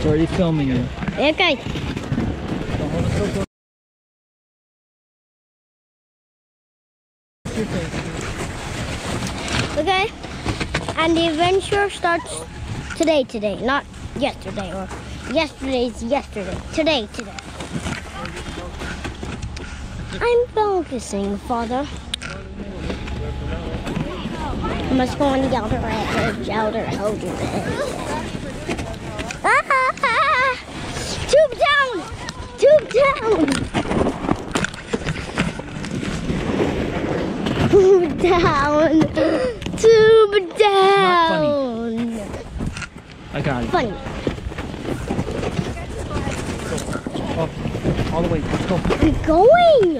It's already filming you. Okay. Okay. And the adventure starts today, today, not yesterday or yesterday's yesterday. Today, today. I'm focusing, Father. I must go on the outer edge, outer edge. Ah! Tube down! Tube down! Tube down! Tube down! I got it. Funny. Up. All the way. Let's go. I'm going!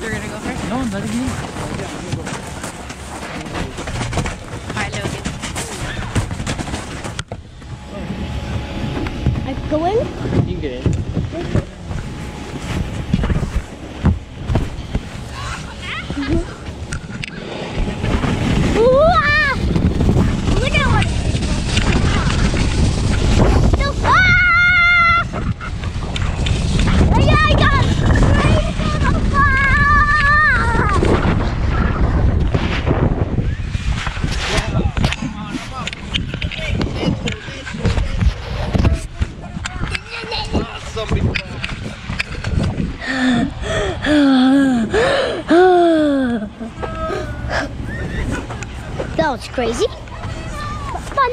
You're gonna go first? No, let it in. I'm going? You can get in. That was crazy. But fun.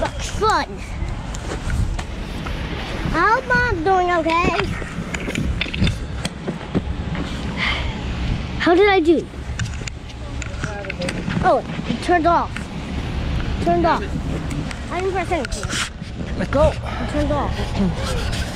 But fun. I hope Mom's doing okay. How did I do? Oh, it turned off. Turned off. I didn't press anything. Let's go. It turned off.